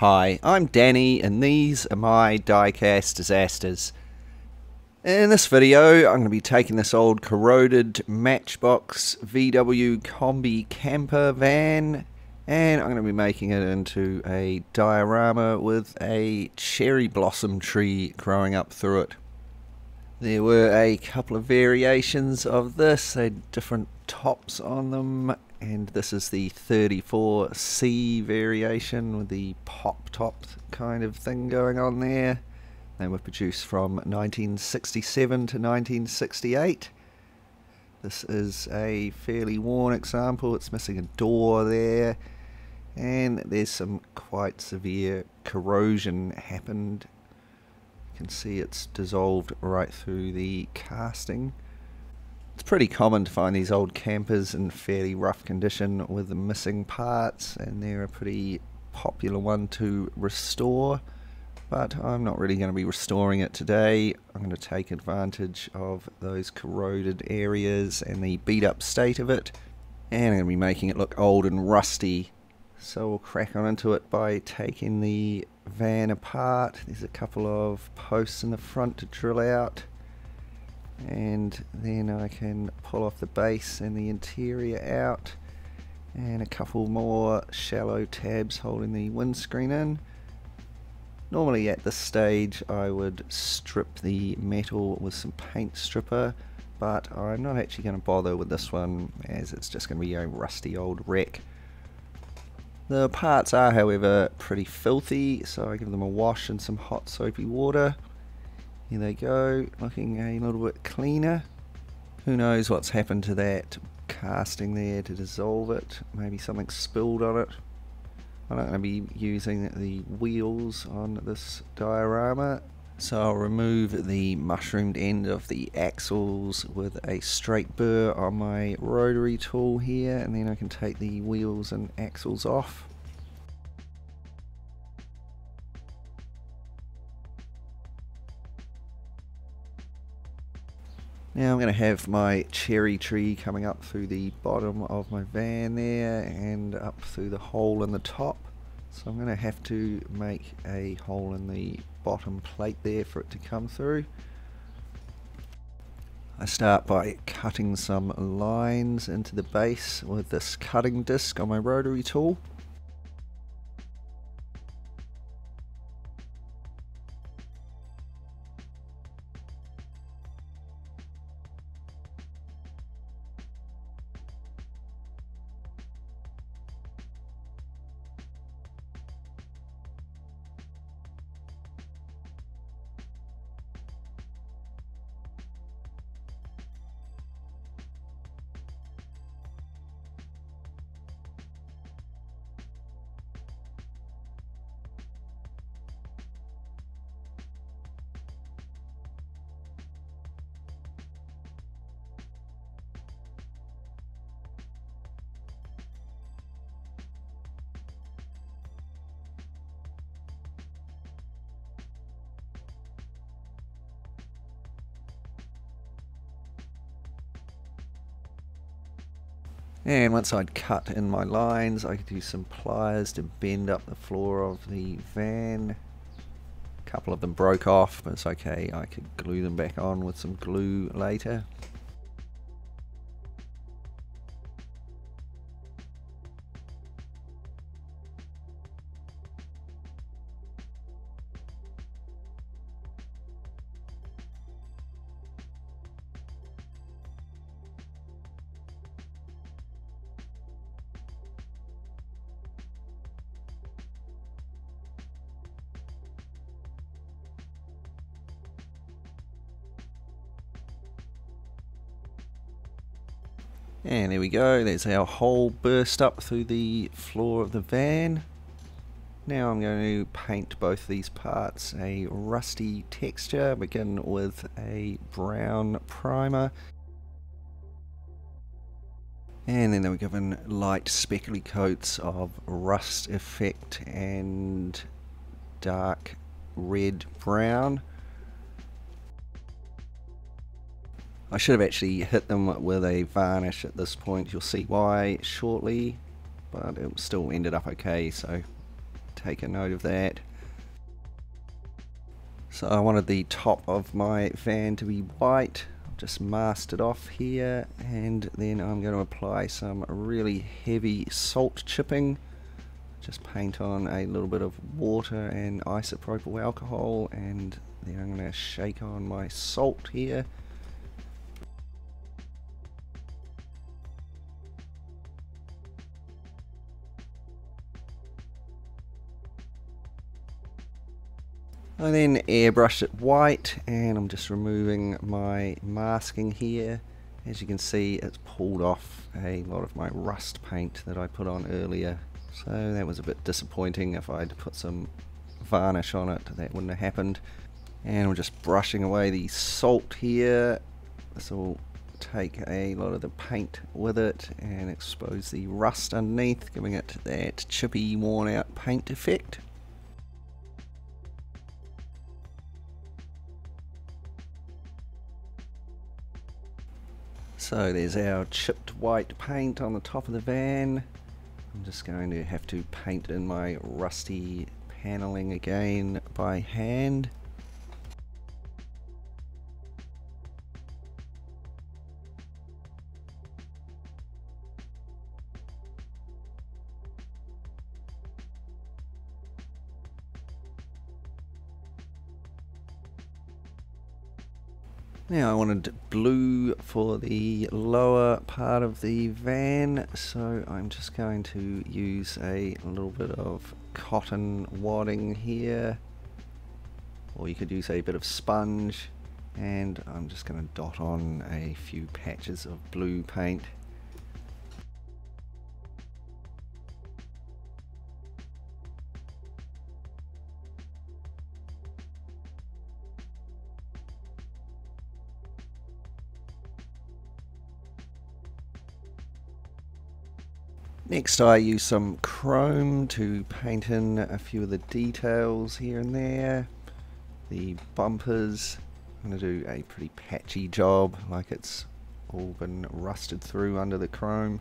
Hi, I'm Danny and these are my diecast disasters. In this video I'm going to be taking this old corroded Matchbox VW Combi camper van and I'm going to be making it into a diorama with a cherry blossom tree growing up through it. There were a couple of variations of this, they had different tops on them and this is the 34C variation with the pop top kind of thing going on there. They were produced from 1967 to 1968. This is a fairly worn example, it's missing a door there and there's some quite severe corrosion happened. You can see it's dissolved right through the casting. It's pretty common to find these old campers in fairly rough condition with missing parts and they're a pretty popular one to restore but I'm not really going to be restoring it today. I'm going to take advantage of those corroded areas and the beat up state of it and I'm going to be making it look old and rusty so we'll crack on into it by taking the van apart. There's a couple of posts in the front to drill out and then I can pull off the base and the interior out. And a couple more shallow tabs holding the windscreen in. Normally at this stage I would strip the metal with some paint stripper but I'm not actually going to bother with this one as it's just going to be a rusty old wreck. The parts are however pretty filthy so I give them a wash in some hot soapy water here they go, looking a little bit cleaner. Who knows what's happened to that casting there to dissolve it. Maybe something spilled on it. I'm not going to be using the wheels on this diorama. So I'll remove the mushroomed end of the axles with a straight burr on my rotary tool here and then I can take the wheels and axles off. Now I'm going to have my cherry tree coming up through the bottom of my van there and up through the hole in the top. So I'm going to have to make a hole in the bottom plate there for it to come through. I start by cutting some lines into the base with this cutting disc on my rotary tool. And once I'd cut in my lines, I could use some pliers to bend up the floor of the van. A couple of them broke off, but it's okay. I could glue them back on with some glue later. And there we go, there's our hole burst up through the floor of the van. Now I'm going to paint both these parts a rusty texture, begin with a brown primer. And then we're given light speckly coats of rust effect and dark red brown. I should have actually hit them with a varnish at this point. You'll see why shortly, but it still ended up okay, so take a note of that. So I wanted the top of my van to be white. Just masked it off here and then I'm going to apply some really heavy salt chipping. Just paint on a little bit of water and isopropyl alcohol and then I'm going to shake on my salt here. I then airbrush it white and I'm just removing my masking here. As you can see it's pulled off a lot of my rust paint that I put on earlier. So that was a bit disappointing. If I'd put some varnish on it that wouldn't have happened. And we're just brushing away the salt here. This will take a lot of the paint with it and expose the rust underneath, giving it that chippy worn out paint effect. So there's our chipped white paint on the top of the van. I'm just going to have to paint in my rusty paneling again by hand. Now I wanted blue for the lower part of the van, so I'm just going to use a little bit of cotton wadding here, or you could use a bit of sponge, and I'm just going to dot on a few patches of blue paint. Next I use some chrome to paint in a few of the details here and there. The bumpers, I'm going to do a pretty patchy job like it's all been rusted through under the chrome.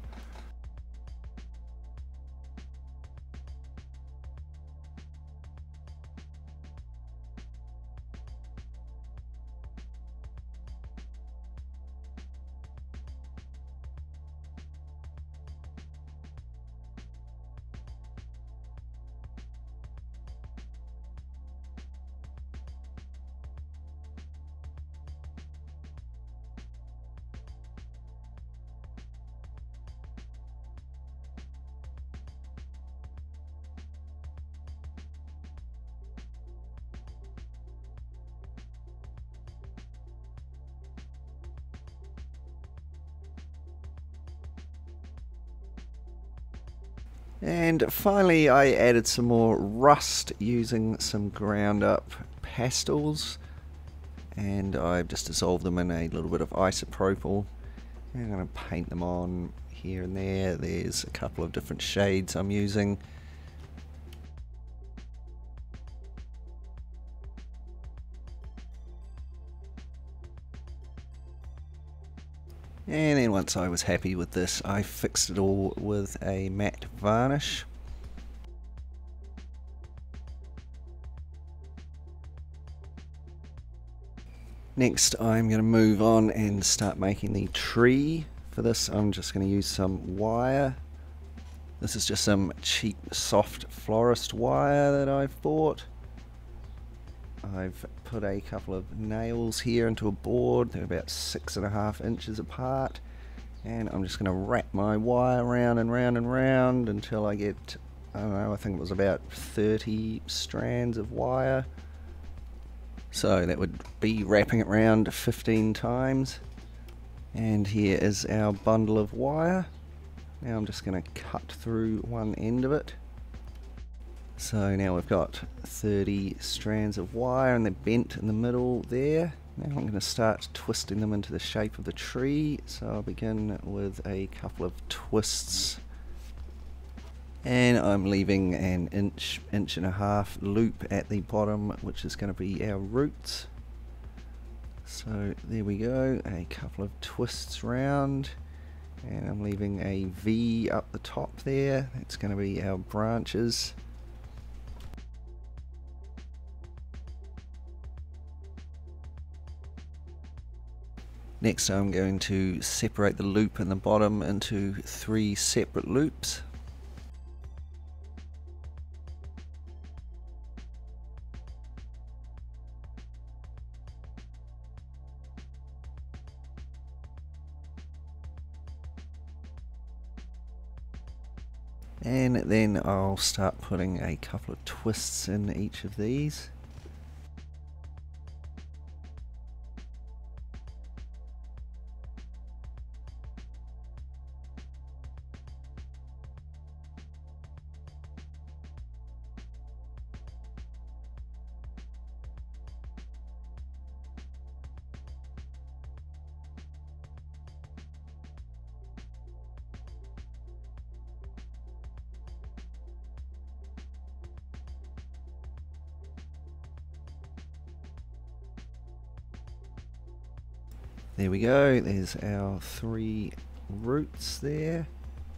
And finally I added some more rust using some ground up pastels and I've just dissolved them in a little bit of isopropyl and I'm going to paint them on here and there. There's a couple of different shades I'm using. Once I was happy with this, I fixed it all with a matte varnish. Next I'm going to move on and start making the tree. For this I'm just going to use some wire. This is just some cheap soft florist wire that I've bought. I've put a couple of nails here into a board. They're about six and a half inches apart. And I'm just going to wrap my wire round and round and round until I get, I don't know, I think it was about 30 strands of wire. So that would be wrapping it round 15 times. And here is our bundle of wire. Now I'm just going to cut through one end of it. So now we've got 30 strands of wire and they're bent in the middle there. Now I'm going to start twisting them into the shape of the tree. So I'll begin with a couple of twists. And I'm leaving an inch, inch and a half loop at the bottom, which is going to be our roots. So there we go, a couple of twists round. And I'm leaving a V up the top there. That's going to be our branches. Next I'm going to separate the loop in the bottom into three separate loops. and then I'll start putting a couple of twists in each of these go, there's our three roots there.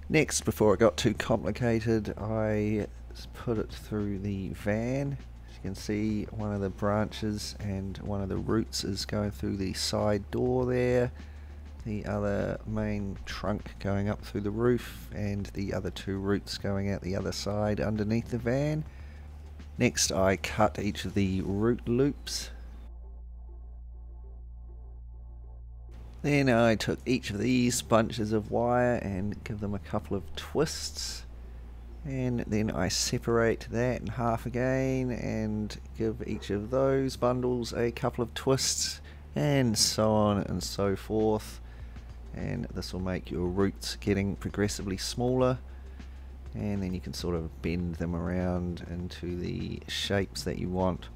Next, before it got too complicated, I put it through the van. As you can see, one of the branches and one of the roots is going through the side door there. The other main trunk going up through the roof and the other two roots going out the other side underneath the van. Next I cut each of the root loops Then I took each of these bunches of wire and give them a couple of twists. And then I separate that in half again and give each of those bundles a couple of twists and so on and so forth. And this will make your roots getting progressively smaller. And then you can sort of bend them around into the shapes that you want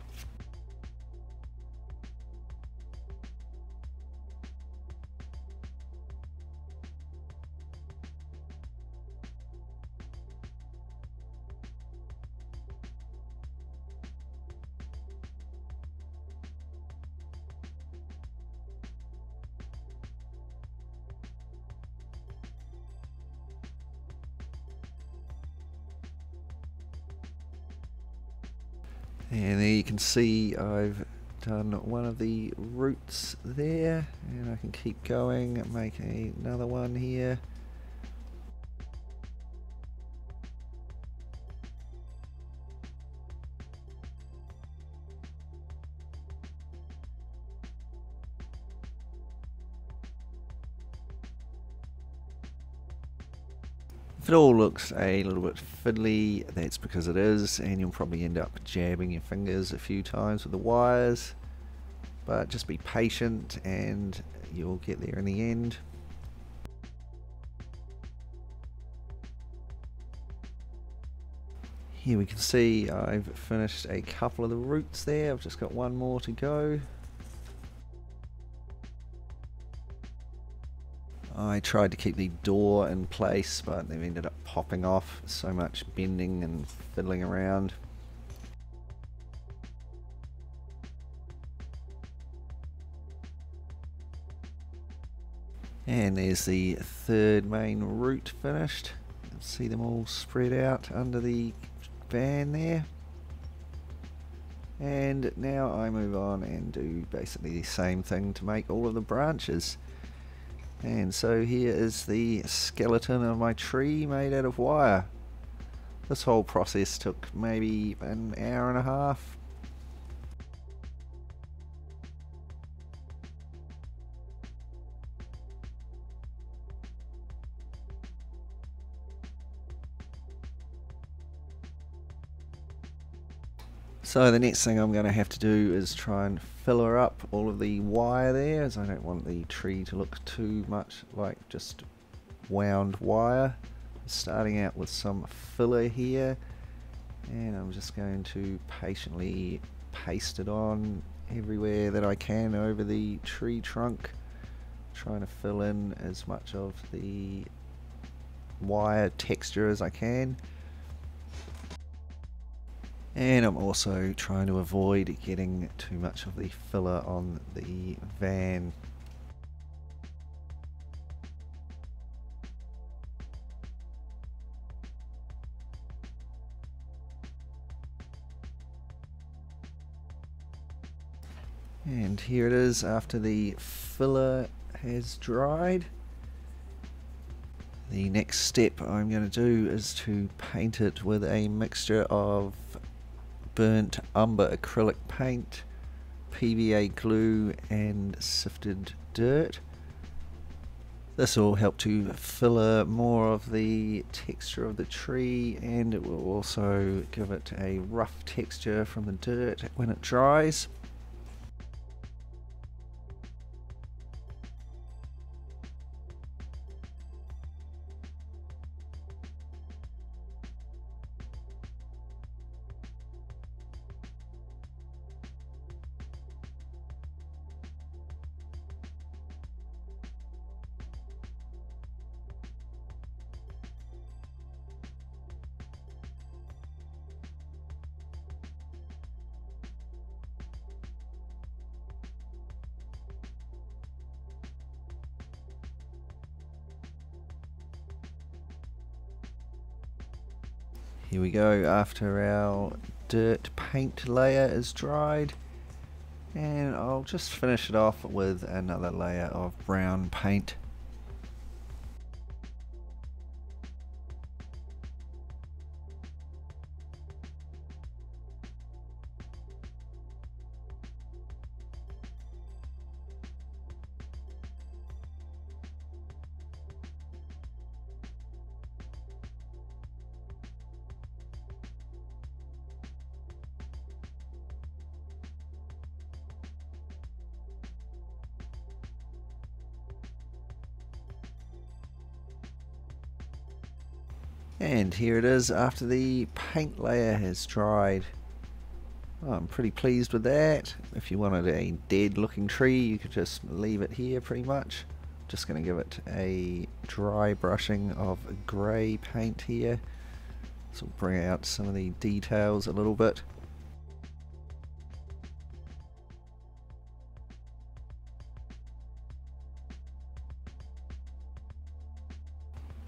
And there you can see I've done one of the roots there. And I can keep going make another one here it all looks a little bit fiddly, that's because it is, and you'll probably end up jabbing your fingers a few times with the wires. But just be patient and you'll get there in the end. Here we can see I've finished a couple of the roots there, I've just got one more to go. I tried to keep the door in place, but they've ended up popping off. So much bending and fiddling around. And there's the third main root finished. See them all spread out under the van there. And now I move on and do basically the same thing to make all of the branches. And so here is the skeleton of my tree made out of wire. This whole process took maybe an hour and a half, So the next thing I'm going to have to do is try and filler up all of the wire there as I don't want the tree to look too much like just wound wire. Starting out with some filler here and I'm just going to patiently paste it on everywhere that I can over the tree trunk trying to fill in as much of the wire texture as I can and I'm also trying to avoid getting too much of the filler on the van And here it is after the filler has dried. The next step I'm going to do is to paint it with a mixture of burnt umber acrylic paint, PVA glue and sifted dirt. This will help to filler more of the texture of the tree and it will also give it a rough texture from the dirt when it dries. Here we go after our dirt paint layer is dried and I'll just finish it off with another layer of brown paint. And here it is after the paint layer has dried. I'm pretty pleased with that. If you wanted a dead looking tree you could just leave it here pretty much. Just going to give it a dry brushing of grey paint here. This will bring out some of the details a little bit.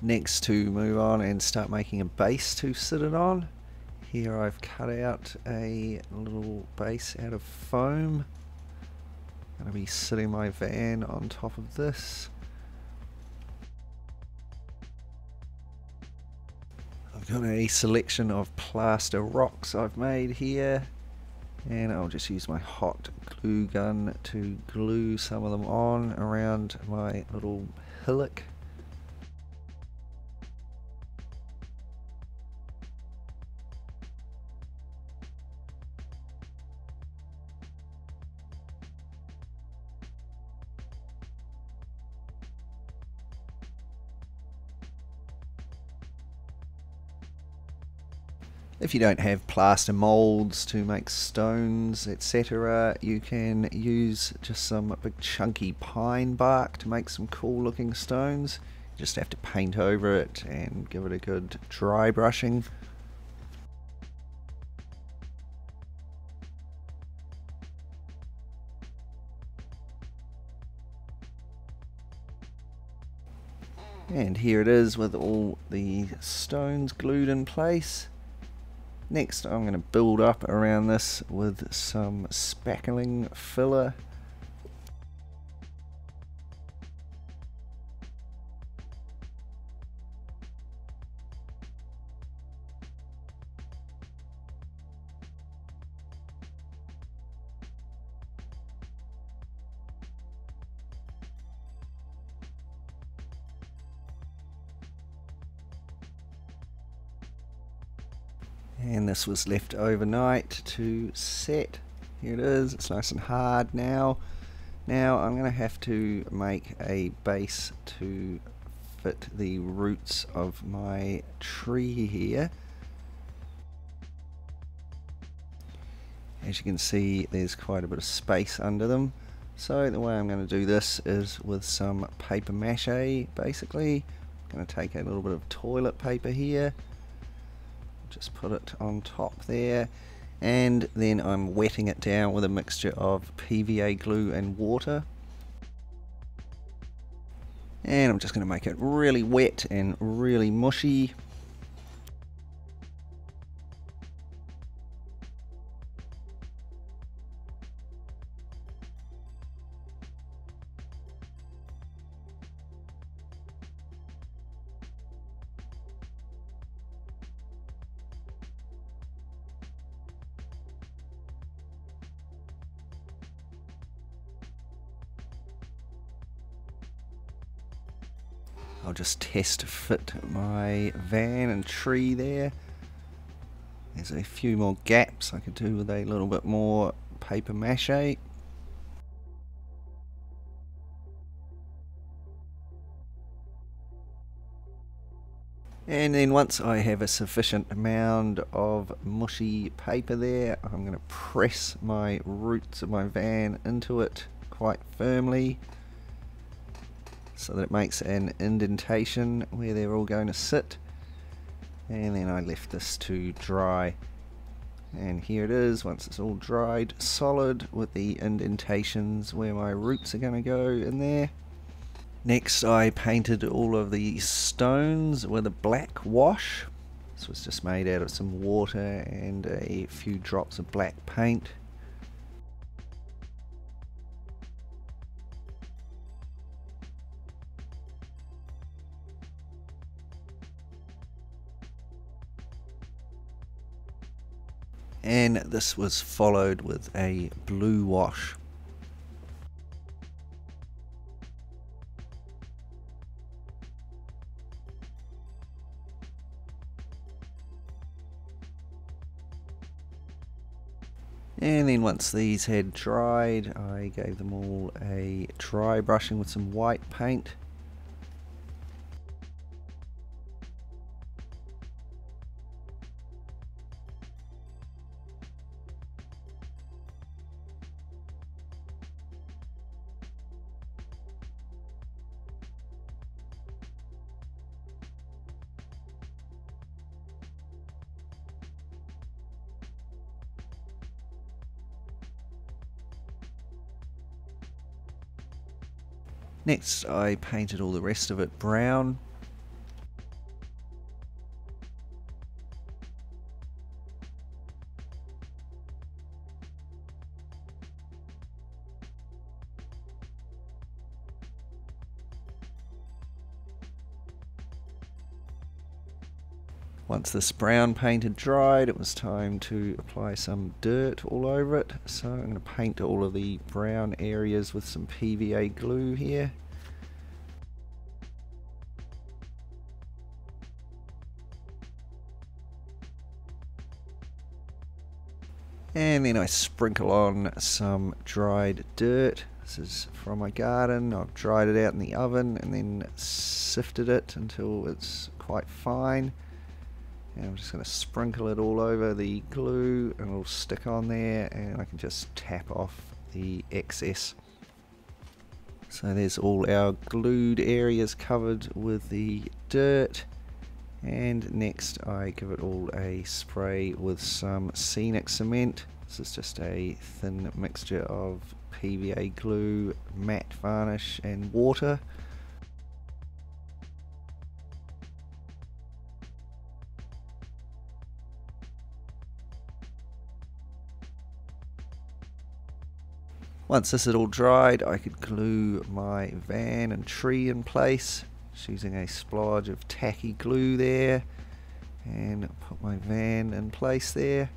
Next to move on and start making a base to sit it on. Here I've cut out a little base out of foam. I'm going to be sitting my van on top of this. I've got a selection of plaster rocks I've made here and I'll just use my hot glue gun to glue some of them on around my little hillock If you don't have plaster molds to make stones, etc., you can use just some big chunky pine bark to make some cool looking stones. You just have to paint over it and give it a good dry brushing. And here it is with all the stones glued in place. Next I'm going to build up around this with some spackling filler and this was left overnight to set. Here it is. It's nice and hard now. Now I'm gonna have to make a base to fit the roots of my tree here. As you can see there's quite a bit of space under them. So the way I'm going to do this is with some paper mache basically. I'm going to take a little bit of toilet paper here just put it on top there. And then I'm wetting it down with a mixture of PVA glue and water. And I'm just going to make it really wet and really mushy I'll just test fit my van and tree there. There's a few more gaps I could do with a little bit more paper mache. And then once I have a sufficient amount of mushy paper there, I'm going to press my roots of my van into it quite firmly so that it makes an indentation where they're all going to sit. And then I left this to dry. And here it is, once it's all dried, solid with the indentations where my roots are going to go in there. Next I painted all of the stones with a black wash. This was just made out of some water and a few drops of black paint. And this was followed with a blue wash And then once these had dried, I gave them all a dry brushing with some white paint. Next I painted all the rest of it brown. Once this brown paint had dried, it was time to apply some dirt all over it. So I'm going to paint all of the brown areas with some PVA glue here. I sprinkle on some dried dirt. This is from my garden. I've dried it out in the oven and then sifted it until it's quite fine. And I'm just going to sprinkle it all over the glue and it'll stick on there and I can just tap off the excess. So there's all our glued areas covered with the dirt and next I give it all a spray with some scenic cement. This is just a thin mixture of PVA glue, matte varnish and water. Once this had all dried, I could glue my van and tree in place, just using a splodge of tacky glue there, and put my van in place there.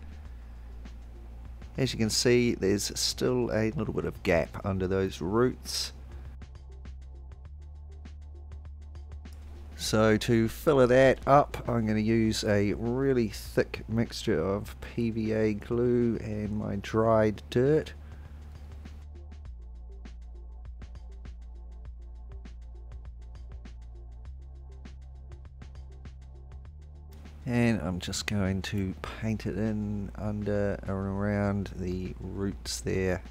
As you can see, there's still a little bit of gap under those roots. So to fill that up, I'm going to use a really thick mixture of PVA glue and my dried dirt. And I'm just going to paint it in under and around the roots there.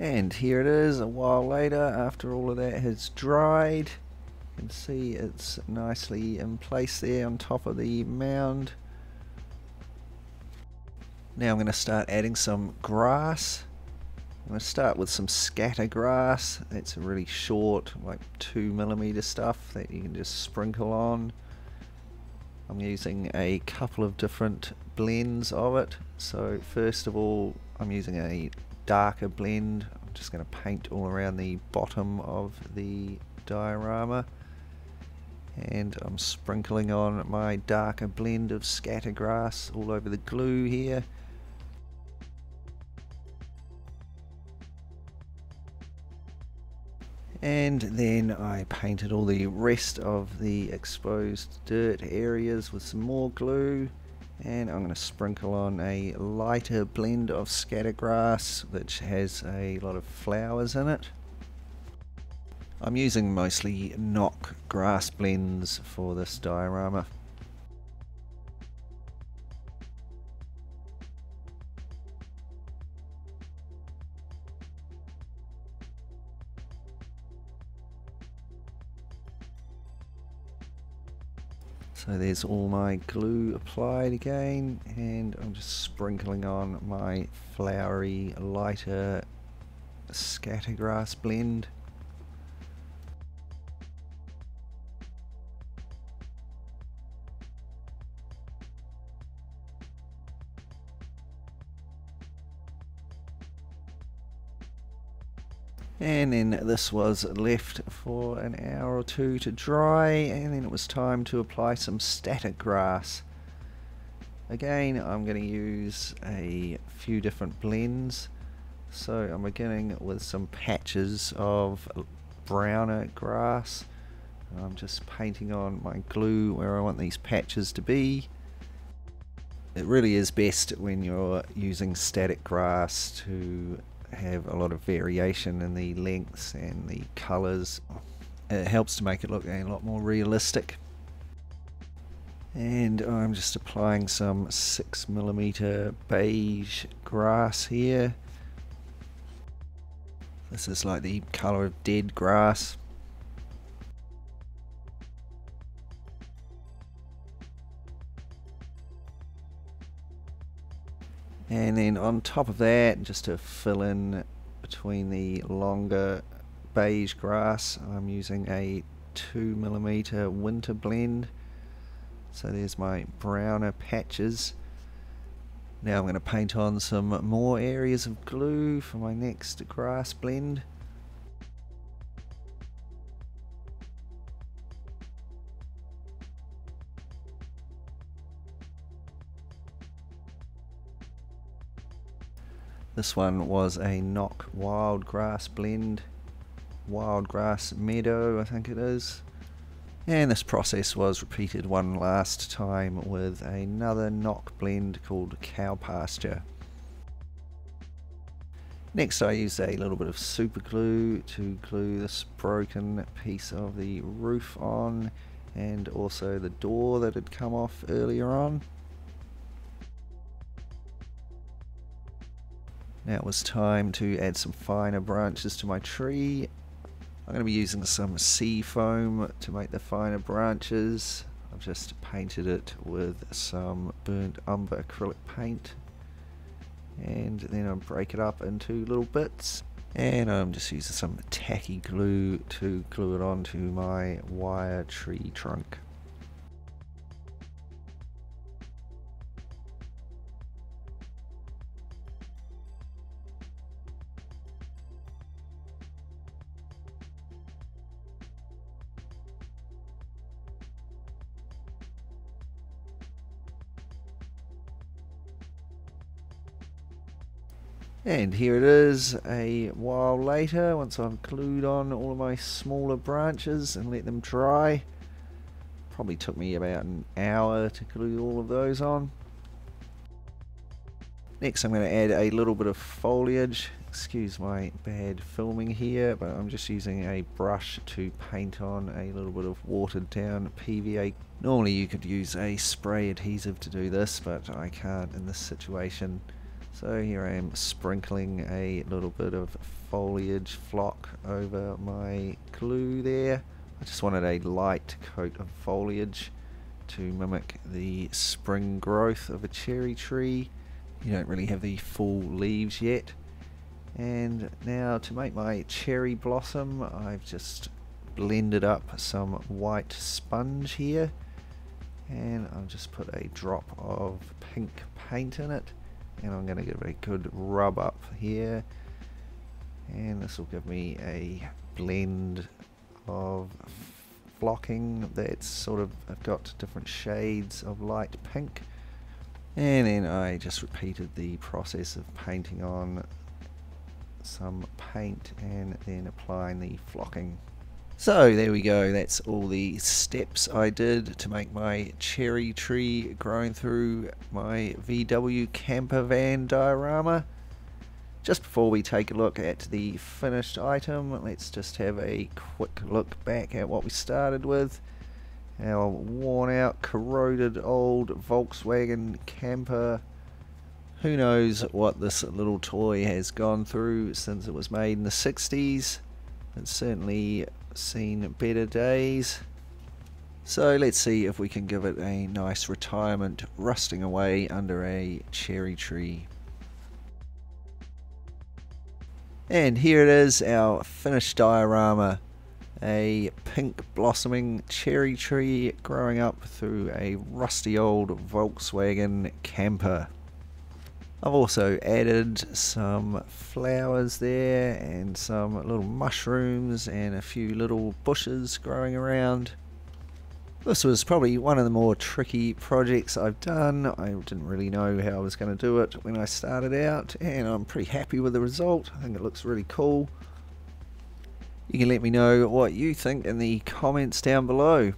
And here it is a while later after all of that has dried can see it's nicely in place there on top of the mound. Now I'm going to start adding some grass. I'm going to start with some scatter grass. It's a really short, like 2 millimeter stuff that you can just sprinkle on. I'm using a couple of different blends of it. So first of all, I'm using a darker blend. I'm just going to paint all around the bottom of the diorama. And I'm sprinkling on my darker blend of scattergrass all over the glue here and then I painted all the rest of the exposed dirt areas with some more glue and I'm going to sprinkle on a lighter blend of scattergrass which has a lot of flowers in it. I'm using mostly Noch grass blends for this diorama. So there's all my glue applied again and I'm just sprinkling on my flowery lighter scattergrass blend. This was left for an hour or two to dry and then it was time to apply some static grass. Again I'm going to use a few different blends. So I'm beginning with some patches of browner grass. I'm just painting on my glue where I want these patches to be. It really is best when you're using static grass to have a lot of variation in the lengths and the colors. It helps to make it look a lot more realistic. And I'm just applying some 6mm beige grass here. This is like the colour of dead grass. And then on top of that just to fill in between the longer beige grass I'm using a 2 millimeter winter blend. So there's my browner patches. Now I'm going to paint on some more areas of glue for my next grass blend This one was a Noch Wild Grass blend, Wild Grass Meadow I think it is. And this process was repeated one last time with another Noch blend called Cow Pasture. Next I used a little bit of super glue to glue this broken piece of the roof on and also the door that had come off earlier on. Now it was time to add some finer branches to my tree. I'm going to be using some sea foam to make the finer branches. I've just painted it with some burnt umber acrylic paint and then I'll break it up into little bits and I'm just using some tacky glue to glue it onto my wire tree trunk. And here it is a while later once I've glued on all of my smaller branches and let them dry. Probably took me about an hour to glue all of those on. Next I'm going to add a little bit of foliage. Excuse my bad filming here but I'm just using a brush to paint on a little bit of watered down PVA. Normally you could use a spray adhesive to do this but I can't in this situation. So here I am sprinkling a little bit of foliage flock over my glue there. I just wanted a light coat of foliage to mimic the spring growth of a cherry tree. You don't really have the full leaves yet. And now to make my cherry blossom I've just blended up some white sponge here and I'll just put a drop of pink paint in it and I'm going to give it a good rub up here. And this will give me a blend of flocking that's sort of I've got different shades of light pink. And then I just repeated the process of painting on some paint and then applying the flocking so there we go, that's all the steps I did to make my cherry tree growing through my VW camper van diorama. Just before we take a look at the finished item, let's just have a quick look back at what we started with. Our worn out, corroded old Volkswagen camper. Who knows what this little toy has gone through since it was made in the 60s. It's certainly seen better days. So let's see if we can give it a nice retirement rusting away under a cherry tree. And here it is, our finished diorama. A pink blossoming cherry tree growing up through a rusty old Volkswagen camper. I've also added some flowers there and some little mushrooms and a few little bushes growing around. This was probably one of the more tricky projects I've done. I didn't really know how I was going to do it when I started out and I'm pretty happy with the result. I think it looks really cool. You can let me know what you think in the comments down below.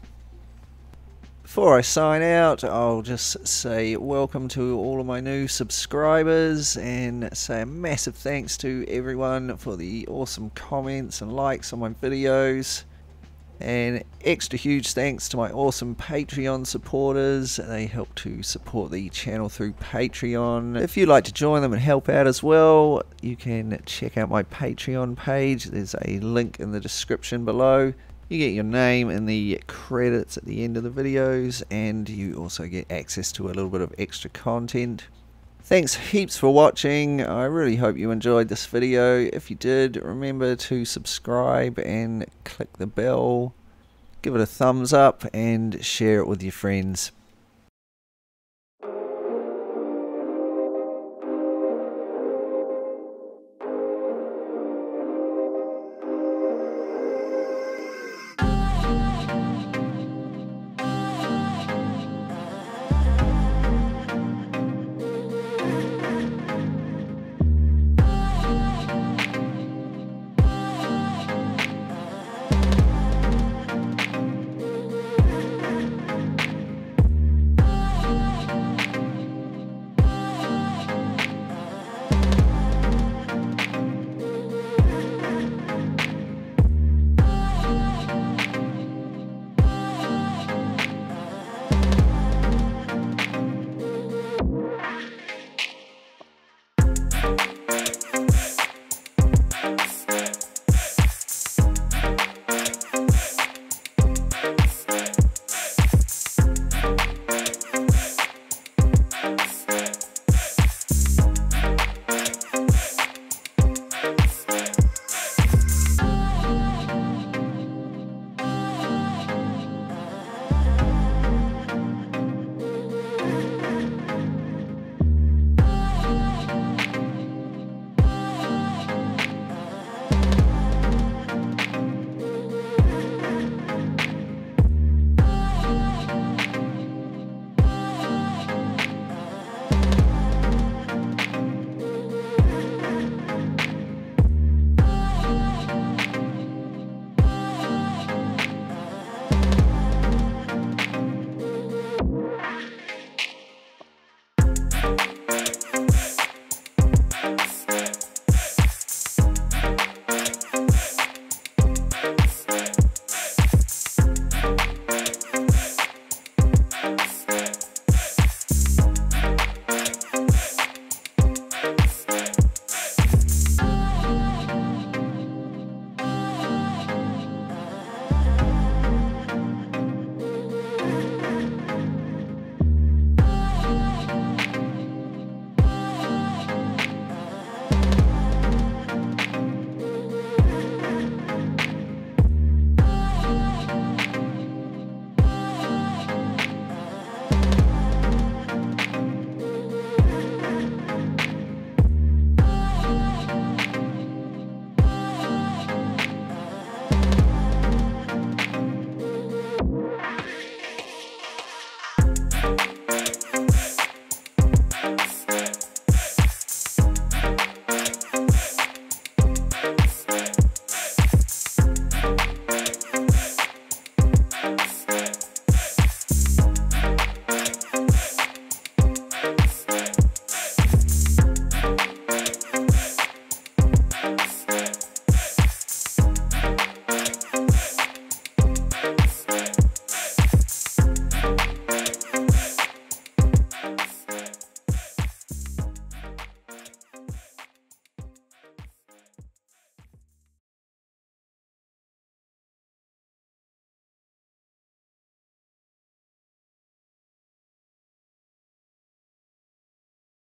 Before I sign out, I'll just say welcome to all of my new subscribers and say a massive thanks to everyone for the awesome comments and likes on my videos. And extra huge thanks to my awesome Patreon supporters. They help to support the channel through Patreon. If you'd like to join them and help out as well, you can check out my Patreon page. There's a link in the description below. You get your name in the credits at the end of the videos and you also get access to a little bit of extra content. Thanks heaps for watching. I really hope you enjoyed this video. If you did, remember to subscribe and click the bell. Give it a thumbs up and share it with your friends.